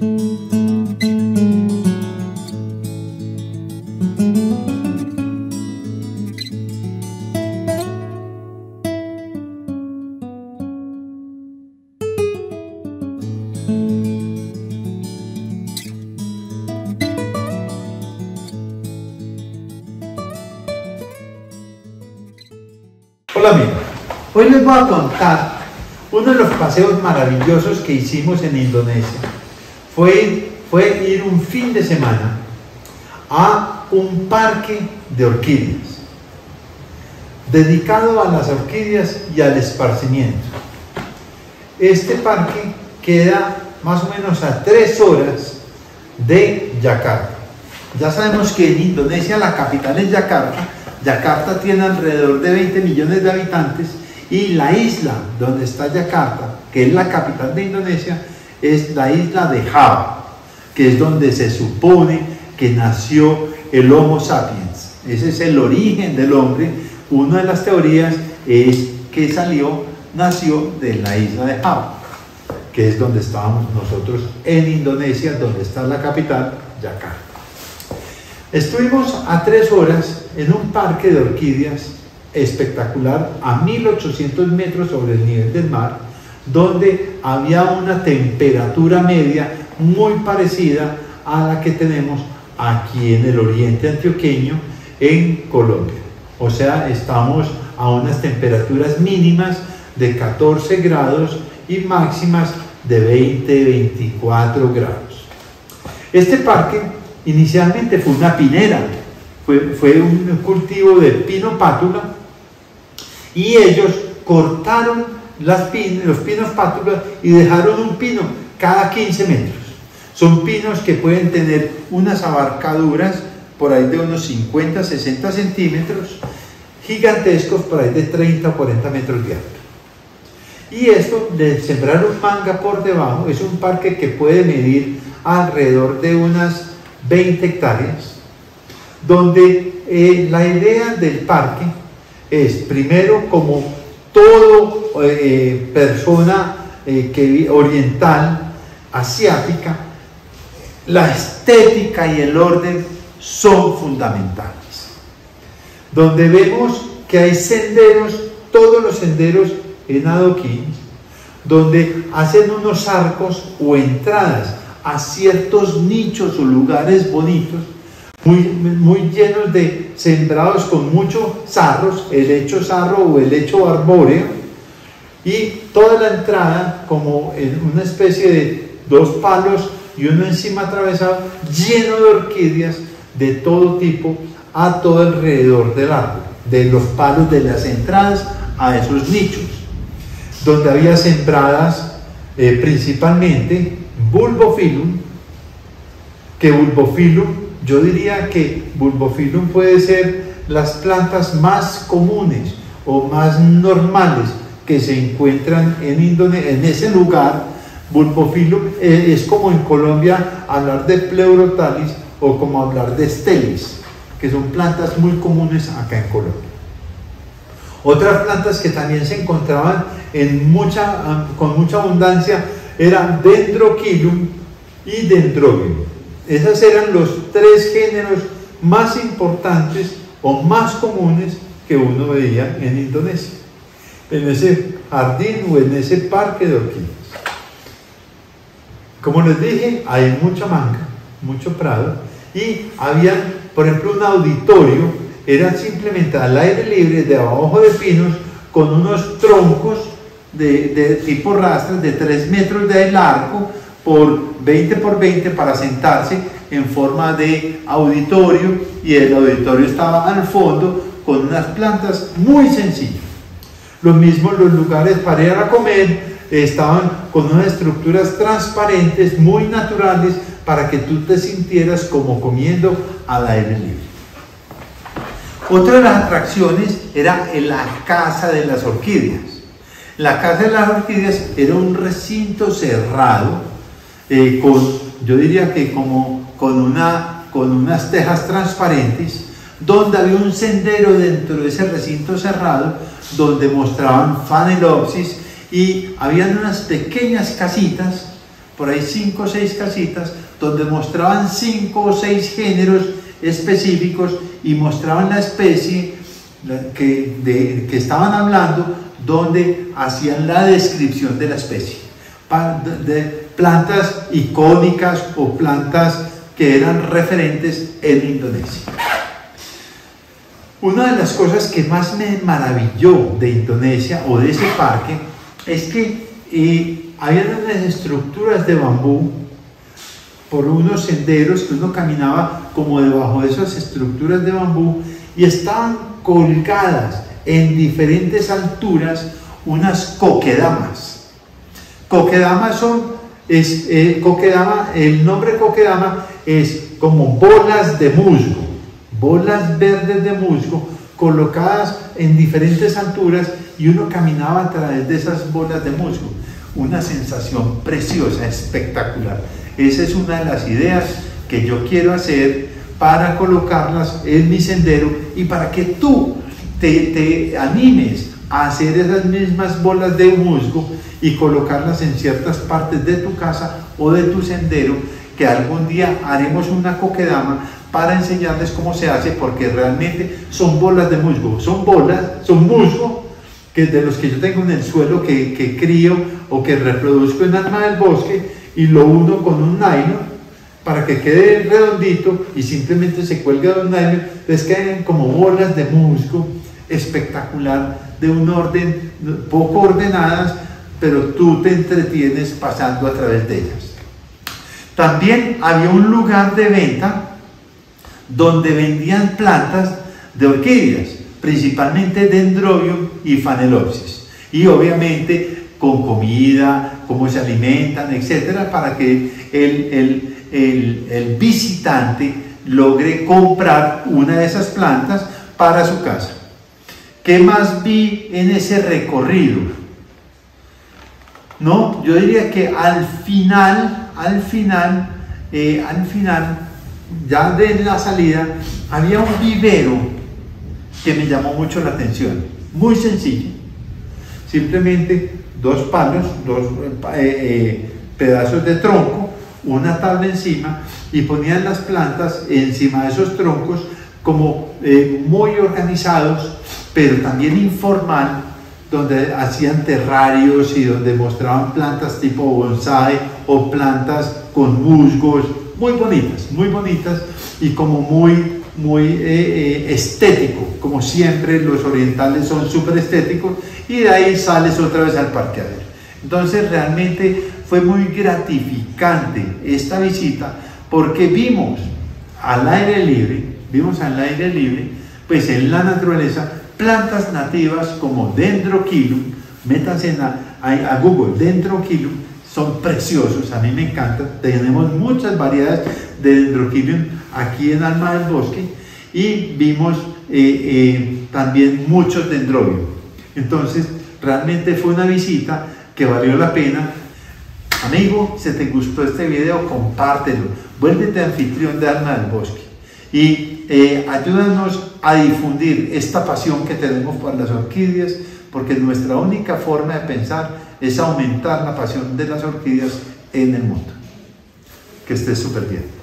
Hola amigos, hoy les voy a contar uno de los paseos maravillosos que hicimos en Indonesia. Fue, fue ir un fin de semana a un parque de orquídeas, dedicado a las orquídeas y al esparcimiento. Este parque queda más o menos a tres horas de Yakarta. Ya sabemos que en Indonesia la capital es Yakarta, Yakarta tiene alrededor de 20 millones de habitantes y la isla donde está Yakarta, que es la capital de Indonesia, es la isla de Java, que es donde se supone que nació el Homo sapiens. Ese es el origen del hombre. Una de las teorías es que salió, nació de la isla de Java, que es donde estábamos nosotros en Indonesia, donde está la capital, Yakarta. Estuvimos a tres horas en un parque de orquídeas espectacular a 1800 metros sobre el nivel del mar, donde había una temperatura media muy parecida a la que tenemos aquí en el oriente antioqueño, en Colombia. O sea, estamos a unas temperaturas mínimas de 14 grados y máximas de 20-24 grados. Este parque Inicialmente fue una pinera, fue, un cultivo de pino pátula y ellos cortaron las los pinos pátula y dejaron un pino cada 15 metros. Son pinos que pueden tener unas abarcaduras por ahí de unos 50, 60 centímetros, gigantescos por ahí de 30 o 40 metros de alto. Y esto de sembrar un manga por debajo es un parque que puede medir alrededor de unas 20 hectáreas, donde eh, la idea del parque es, primero, como todo eh, persona eh, que, oriental, asiática, la estética y el orden son fundamentales. Donde vemos que hay senderos, todos los senderos en adoquín, donde hacen unos arcos o entradas a ciertos nichos o lugares bonitos, muy, llenos de sembrados con muchos sarros, el hecho sarro o el hecho arbóreo, y toda la entrada como en una especie de dos palos y uno encima atravesado, lleno de orquídeas de todo tipo a todo alrededor del árbol, de los palos de las entradas a esos nichos, donde había sembradas eh, principalmente Bulbophyllum, que Bulbophyllum, yo diría que Bulbophyllum puede ser las plantas más comunes o más normales que se encuentran en ese lugar. Bulbophyllum eh, es como en Colombia hablar de pleurotalis o como hablar de stelis, que son plantas muy comunes acá en Colombia. Otras plantas que también se encontraban en mucha, con mucha abundancia eran Dendroquilum y Dendrobium. Esos eran los tres géneros más importantes o más comunes que uno veía en Indonesia, en ese jardín o en ese parque de orquídeas. Como les dije, hay mucha manga, mucho prado, y había, por ejemplo, un auditorio, era simplemente al aire libre, debajo de pinos, con unos troncos de, tipo rastras de 3 metros de largo por 20 por 20 para sentarse en forma de auditorio y el auditorio estaba al fondo con unas plantas muy sencillas. Lo mismo los lugares para ir a comer estaban con unas estructuras transparentes muy naturales para que tú te sintieras como comiendo al aire libre. Otra de las atracciones era la casa de las orquídeas. La Casa de las Orquídeas era un recinto cerrado, eh, con, yo diría que como con, una, con unas tejas transparentes, donde había un sendero dentro de ese recinto cerrado, donde mostraban Phalaenopsis y habían unas pequeñas casitas por ahí cinco o seis casitas donde mostraban cinco o seis géneros específicos y mostraban la especie que, de, que estaban hablando donde hacían la descripción de la especie. De plantas icónicas o plantas que eran referentes en Indonesia. Una de las cosas que más me maravilló de Indonesia o de ese parque es que eh, había unas estructuras de bambú por unos senderos que uno caminaba como debajo de esas estructuras de bambú y estaban colgadas en diferentes alturas unas coquedamas. Coquedamas son, es, eh, el nombre coquedama es como bolas de musgo, bolas verdes de musgo colocadas en diferentes alturas y uno caminaba a través de esas bolas de musgo. Una sensación preciosa, espectacular. Esa es una de las ideas que yo quiero hacer para colocarlas en mi sendero y para que tú te, te animes hacer esas mismas bolas de musgo y colocarlas en ciertas partes de tu casa o de tu sendero que algún día haremos una coquedama para enseñarles cómo se hace, porque realmente son bolas de musgo, son bolas, son musgo, que de los que yo tengo en el suelo, que, que crío o que reproduzco en alma del bosque, y lo uno con un nylon para que quede redondito y simplemente se cuelga de un nylon, les queden como bolas de musgo espectacular, de un orden poco ordenadas, pero tú te entretienes pasando a través de ellas. También había un lugar de venta donde vendían plantas de orquídeas, principalmente dendrobium y fanelopsis. Y obviamente con comida, cómo se alimentan, etcétera, para que el, el, el, visitante logre comprar una de esas plantas para su casa. ¿Qué más vi en ese recorrido? No, yo diría que al final al final, eh, al final, ya de la salida, había un vivero que me llamó mucho la atención. Muy sencillo. Simplemente dos palos, dos eh, eh, pedazos de tronco, una tabla encima y ponían las plantas encima de esos troncos como muy organizados, pero también informal, donde hacían terrarios y donde mostraban plantas tipo bonsai o plantas con musgos, muy bonitas, muy bonitas y como muy, muy eh, eh, estético, como siempre los orientales son súper estéticos y de ahí sales otra vez al parque a ver. Entonces realmente fue muy gratificante esta visita porque vimos al aire libre, vimos al aire libre, pues en la naturaleza plantas nativas como Dendroquilum, métanse a, a, Google, Dendroquilum, son preciosos, a mí me encantan, tenemos muchas variedades de Dendroquilum aquí en Alma del Bosque y vimos eh, eh, también muchos dendrobium. Entonces, realmente fue una visita que valió la pena. Amigo, si te gustó este video, compártelo. Vuélvete anfitrión de Alma del Bosque. Y eh, ayúdanos a difundir esta pasión que tenemos por las orquídeas, porque nuestra única forma de pensar es aumentar la pasión de las orquídeas en el mundo. Que estés súper bien.